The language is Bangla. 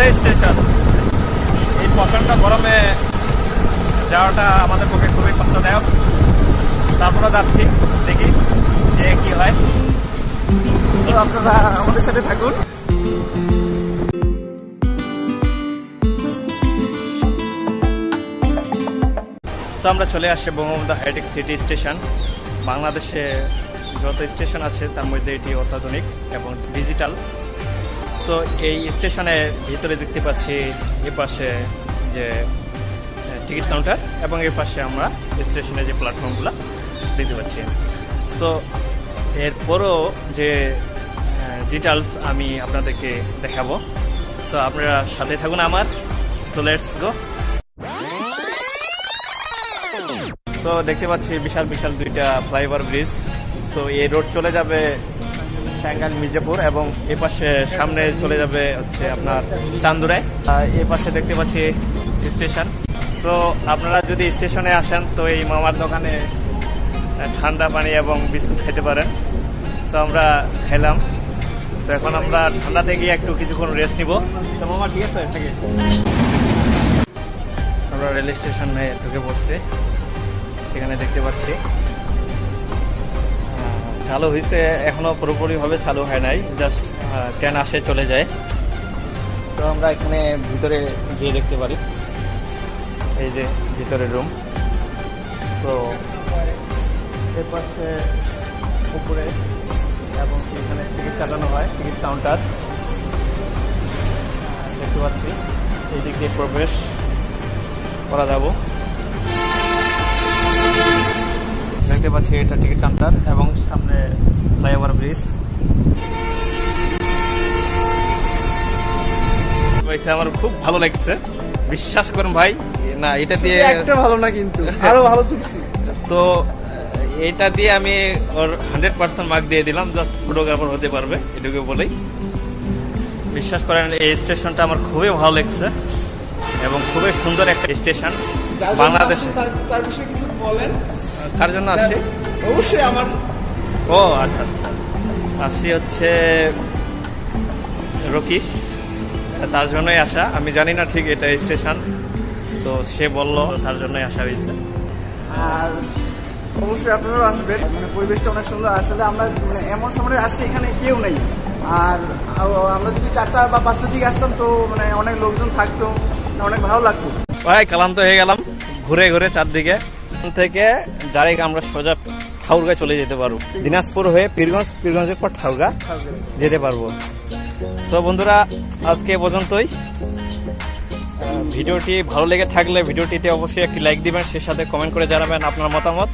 রেল স্টেশন এই প্রচণ্ড গরমে যাওয়াটা আমাদের পক্ষে খুবই কষ্টদায়ক। তারপরে যাচ্ছি, দেখি যে কি হয়। আপনারা আমাদের সাথে থাকুন। তো আমরা চলে আসছি বঙ্গবন্ধু হাইটেক সিটি স্টেশন। বাংলাদেশে যত স্টেশন আছে, তার মধ্যে এটি অত্যাধুনিক এবং ডিজিটাল সো এই স্টেশনের ভিতরে দেখতে পাচ্ছি এ পাশে যে টিকিট কাউন্টার এবং এর পাশে আমরা স্টেশনের যে প্ল্যাটফর্মগুলো দেখতে পাচ্ছি। সো এরপরও যে ডিটেলস আমি আপনাদেরকে দেখাবো। সো আপনারা সাথে থাকুন আমার। সো লেটস গো তো দেখতে পাচ্ছি বিশাল বিশাল দুইটা ফ্লাইওভার ব্রিজ। তো এই রোড চলে যাবে টাঙ্গাইল মির্জাপুর এবং এ পাশে সামনে চলে যাবে হচ্ছে আপনার চান্দুরায় এ পাশে দেখতে পাচ্ছি স্টেশন। তো আপনারা যদি স্টেশনে আসেন, তো এই মামার দোকানে ঠান্ডা পানি এবং বিস্কুট খেতে পারেন। তো আমরা খেলাম। তো এখন আমরা ঠান্ডাতে গিয়ে একটু কিছুক্ষণ রেস্ট নিব। তো মামা, ঠিক আছে? থেকে আমরা রেল স্টেশনে ঢুকে পড়ছি। সেখানে দেখতে পাচ্ছি চালু হয়েছে, এখনও পুরোপুরিভাবে চালু হয় নাই জাস্ট ট্রেন আসে চলে যায়। তো আমরা এখানে ভিতরে গিয়ে দেখতে পারি। এই যে ভিতরে রুম সো পাশে উপরে এবং এখানে টিকিট কাটানো হয় টিকিট কাউন্টার দেখতে পাচ্ছি এই দিক দিয়ে প্রবেশ করা যাব। দেখতে পাচ্ছি এটা টিকিট কাউন্টার এবং সামনে ফ্লাইওভার ব্রিজ। আমার খুব ভালো লাগছে। বিশ্বাস করুন ভাই না এটা দিয়ে একটা ভালো না কিন্তু আরও ভালো তুলছি তো এটা দিয়ে আমি ওর হান্ড্রেড পার্সেন্ট মার্ক দিয়ে দিলাম জাস্ট ফটোগ্রাফার হতে পারবে এটুকু বলেই। বিশ্বাস করেন এই স্টেশনটা আমার খুবই ভালো লাগছে এবং খুবই সুন্দর একটা স্টেশন বাংলাদেশে। তার তার বিষয়ে কিছু বলেন। কার জন্য আসছি অবশ্যই আমার। ও আচ্ছা আচ্ছা। আসি হচ্ছে রকি। তার জন্যই আসা। আমি জানি না ঠিক এটা স্টেশন। তো সে বলল তার জন্যই আসা হয়েছে। আর অবশ্যই আপনারাও আসবেন। মানে পরিবেশটা অনেক সুন্দর। আসলে আমরা মানে এমন সময় আসছি এখানে কেউ নেই। আর আমরা যদি চারটা বা পাঁচটার দিকে আসতাম তো মানে অনেক লোকজন থাকতো। অনেক ভালো লাগতো। ভাই ক্লান্ত হয়ে গেলাম। ঘুরে ঘুরে চারদিকে। থেকে ডাইরেক্ট আমরা সোজা ঠাউরগা চলে যেতে পারব। দিনাজপুর হয়ে পীরগঞ্জ পীরগঞ্জের পর ঠাউরগা যেতে পারব। তো বন্ধুরা আজকে পর্যন্তই। ভিডিওটি ভালো লেগে থাকলে ভিডিওটিতে অবশ্যই একটি লাইক দিবেন সে সাথে কমেন্ট করে জানাবেন আপনার মতামত।